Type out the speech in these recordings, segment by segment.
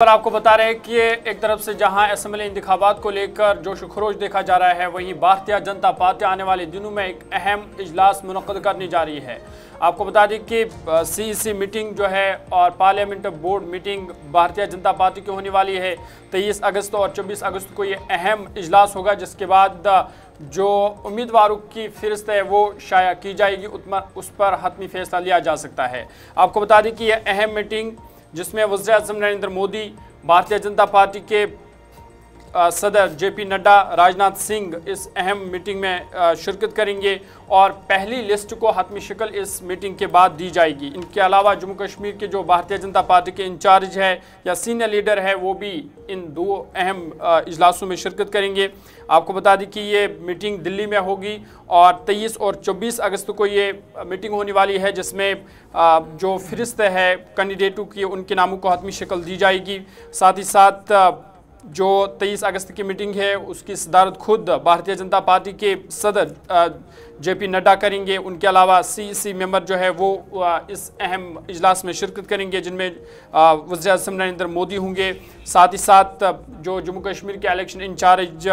पर आपको बता रहे हैं कि एक तरफ़ से जहाँ असम्बली इंतबात को लेकर जोश खरोश देखा जा रहा है, वहीं भारतीय जनता पार्टी आने वाले दिनों में एक अहम इजलास मुनद करने जा रही है। आपको बता दें कि सीईसी मीटिंग जो है और parliament board meeting Bharatiya Janata party की होने वाली है। तेईस अगस्त और चौबीस अगस्त को ये अहम इजलास होगा, जिसके बाद जो उम्मीदवारों की फहरिस्त है वो शाया की जाएगी उस पर हतमी फैसला लिया जा सकता है। आपको बता दें कि यह अहम मीटिंग जिसमें वजी अजम नरेंद्र मोदी भारतीय जनता पार्टी के सदर जेपी नड्डा, राजनाथ सिंह इस अहम मीटिंग में शिरकत करेंगे और पहली लिस्ट को हतमी शक्ल इस मीटिंग के बाद दी जाएगी। इनके अलावा जम्मू कश्मीर के जो भारतीय जनता पार्टी के इंचार्ज है या सीनियर लीडर है, वो भी इन दो अहम इजलासों में शिरकत करेंगे। आपको बता दें कि ये मीटिंग दिल्ली में होगी और 23 और 24 अगस्त को ये मीटिंग होने वाली है, जिसमें जो फहरिस्त है, कैंडिडेटों की, उनके नामों को हतमी शक्ल दी जाएगी। साथ ही साथ जो 23 अगस्त की मीटिंग है, उसकी सदारत खुद भारतीय जनता पार्टी के सदर जेपी नड्डा करेंगे। उनके अलावा सी सी मेंबर जो है, वो इस अहम इजलास में शिरकत करेंगे, जिनमें वजी अजम नरेंद्र मोदी होंगे। साथ ही साथ जो जम्मू कश्मीर के इलेक्शन इंचार्ज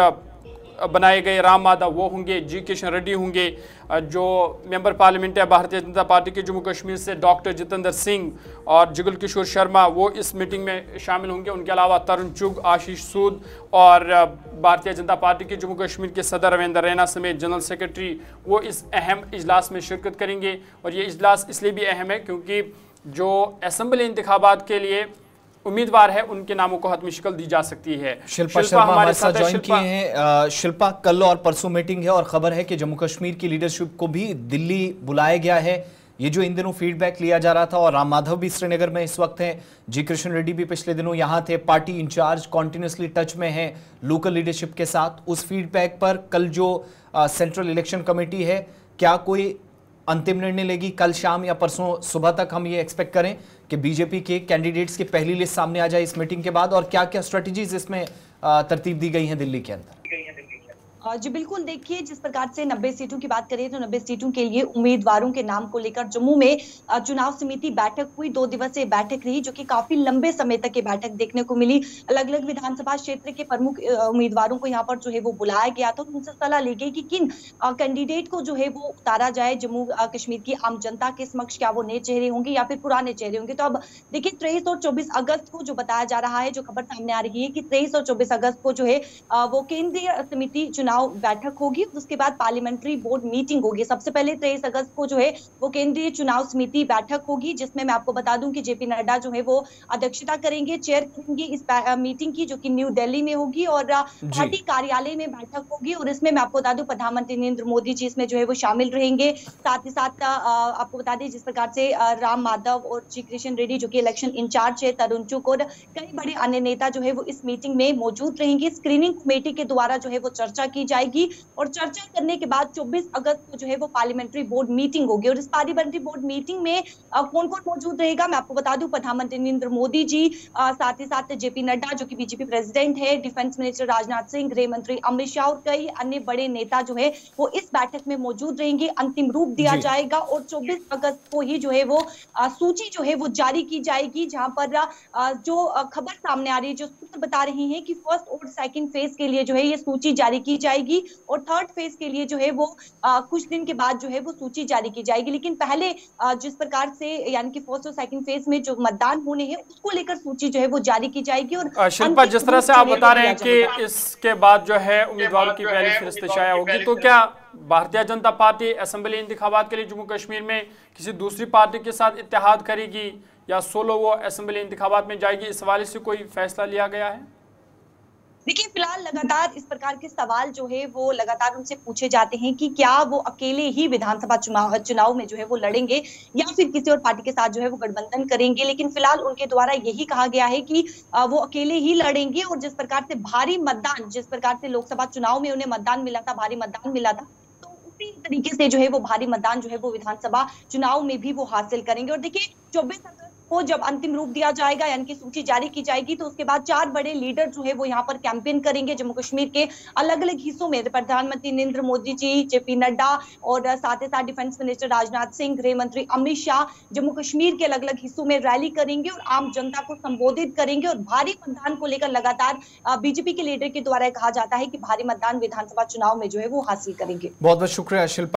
बनाए गए राम माधव, वो होंगे, जी किशन रेड्डी होंगे जो मेंबर पार्लियामेंट है भारतीय जनता पार्टी के जम्मू कश्मीर से, डॉक्टर जितेंद्र सिंह और जुगल किशोर शर्मा, वो इस मीटिंग में शामिल होंगे। उनके अलावा तरुण चुग, आशीष सूद और भारतीय जनता पार्टी के जम्मू कश्मीर के सदर रविंद्र रैना समेत जनरल सेक्रेटरी, वो इस अहम इजलास में शिरकत करेंगे। और ये इजलास इसलिए भी अहम है क्योंकि जो असम्बली इंतबात के लिए उम्मीदवार है उनके नामों को हतमी शक्ल दी जा सकती है। शिल्पा शर्मा हमारे साथ ज्वाइन किए हैं। शिल्पा कल और परसों मीटिंग है और खबर है कि जम्मू कश्मीर की लीडरशिप को भी दिल्ली बुलाया गया है। ये जो इन दिनों फीडबैक लिया जा रहा था और राम माधव भी श्रीनगर में इस वक्त हैं। जी कृष्ण रेड्डी भी पिछले दिनों यहाँ थे। पार्टी इंचार्ज कॉन्टिन्यूसली टच में है लोकल लीडरशिप के साथ। उस फीडबैक पर कल जो सेंट्रल इलेक्शन कमेटी है क्या कोई अंतिम निर्णय लेगी? कल शाम या परसों सुबह तक हम ये एक्सपेक्ट करें। कि बीजेपी के कैंडिडेट्स की पहली लिस्ट सामने आ जाए इस मीटिंग के बाद और क्या क्या स्ट्रेटजीज इसमें तरतीब दी गई हैं दिल्ली के अंदर? जी, बिल्कुल देखिए, जिस प्रकार से 90 सीटों की बात करें तो 90 सीटों के लिए उम्मीदवारों के नाम को लेकर जम्मू में चुनाव समिति बैठक हुई। दो दिवसीय बैठक रही, जो कि काफ़ी लंबे समय तक ये बैठक देखने को मिली। अलग अलग विधानसभा क्षेत्र के प्रमुख उम्मीदवारों को यहाँ पर जो है वो बुलाया गया था उनसे सलाह ली गई कि किन कैंडिडेट को जो है वो उतारा जाए जम्मू कश्मीर की आम जनता के समक्ष, क्या वो नए चेहरे होंगे या फिर पुराने चेहरे होंगे। तो अब देखिए, तेईस और चौबीस अगस्त को जो बताया जा रहा है, जो खबर सामने आ रही है कि तेईस और चौबीस अगस्त को जो है वो केंद्रीय समिति चुनाव चुनाव बैठक होगी उसके बाद पार्लियामेंट्री बोर्ड मीटिंग होगी। सबसे पहले तेईस अगस्त को जो है वो केंद्रीय चुनाव समिति बैठक होगी जिसमें मैं आपको बता दूँ कि जेपी नड्डा जो है वो अध्यक्षता करेंगे चेयर करेंगे इस मीटिंग की जो कि न्यू दिल्ली में होगी और पार्टी कार्यालय में बैठक होगी और इसमें मैं आपको बता दूँ प्रधानमंत्री नरेंद्र मोदी जी इसमें जो है वो शामिल रहेंगे। साथ ही साथ आपको बता दें जिस प्रकार से राम माधव और जी कृष्ण रेड्डी जो कि इलेक्शन इंचार्ज है तरुण चुक और कई बड़े अन्य नेता जो है वो इस मीटिंग में मौजूद रहेंगे। स्क्रीनिंग कमेटी के द्वारा जो है वो चर्चा की जाएगी और चर्चा करने के बाद 24 अगस्त को जो है वो पार्लियामेंट्री बोर्ड मीटिंग होगी और इस पार्लियामेंट्री बोर्ड मीटिंग में कौन कौन मौजूद रहेगा? मैं आपको बता दूँ प्रधानमंत्री नरेंद्र मोदी जी साथ ही साथ जेपी नड्डा जो कि बीजेपी प्रेसिडेंट है डिफेंस मिनिस्टर राजनाथ सिंह गृह मंत्री अमित शाह और कई अन्य बड़े नेता जो है वो इस बैठक में मौजूद रहेंगे। अंतिम रूप दिया जाएगा और चौबीस अगस्त को ही जो है वो सूची जो है वो जारी की जाएगी जहाँ पर जो खबर सामने आ रही है जो सूत्र बता रही है कि फ़र्स्ट और सेकंड फ़ेज़ के लिए जो है ये सूची जारी की जाएगी और थर्ड फ़ेज़ के लिए जो है वो आ, कुछ दिन के बाद जो है वो सूची जारी की जाएगी। लेकिन पहले आ, जिस प्रकार से यानी कि फ़र्स्ट और सेकंड फ़ेज़ में जो मतदान होने हैं उसको लेकर सूची जो है वो जारी की जाएगी और शिल्पा जिस तरह से आप बता रहे हैं कि इसके बाद जो है उम्मीदवारों की पहली फहरिस्त शाया होगी। तो क्या भारतीय जनता पार्टी असेंबली इंतबात के लिए जम्मू कश्मीर में किसी दूसरी पार्टी के साथ इतिहाद करेगी या सोलो वो असेंबली इंतबात में जाएगी? इस हवाले से कोई फैसला लिया गया है? देखिए फ़िलहाल लगातार इस प्रकार के सवाल जो है, वो लगातार उनसे पूछे जाते हैं कि क्या वो अकेले ही विधानसभा चुनाव चुनाव में जो है वो लड़ेंगे या फिर किसी और पार्टी के साथ जो है वो गठबंधन करेंगे। लेकिन फ़िलहाल उनके द्वारा यही कहा गया है कि वो अकेले ही लड़ेंगे और जिस प्रकार से भारी मतदान, जिस प्रकार से लोकसभा चुनाव में उन्हें मतदान मिला था, भारी मतदान मिला था तो उसी तरीके से जो है वो भारी मतदान जो है वो विधानसभा चुनाव में भी वो हासिल करेंगे। और देखिए चौबीस अगस्त को जब अंतिम रूप दिया जाएगा, यानी कि सूची जारी की जाएगी तो उसके बाद चार बड़े लीडर जो है वो यहाँ पर कैंपेन करेंगे जम्मू कश्मीर के अलग अलग हिस्सों में। प्रधानमंत्री नरेंद्र मोदी जी, जेपी नड्डा और साथ ही साथ डिफेंस मिनिस्टर राजनाथ सिंह, गृह मंत्री अमित शाह जम्मू कश्मीर के अलग अलग हिस्सों में रैली करेंगे और आम जनता को संबोधित करेंगे और भारी मतदान को लेकर लगातार बीजेपी के लीडर के द्वारा कहा जाता है कि भारी मतदान विधानसभा चुनाव में जो है वो हासिल करेंगे। बहुत बहुत शुक्रिया शिल्पा